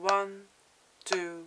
One, two,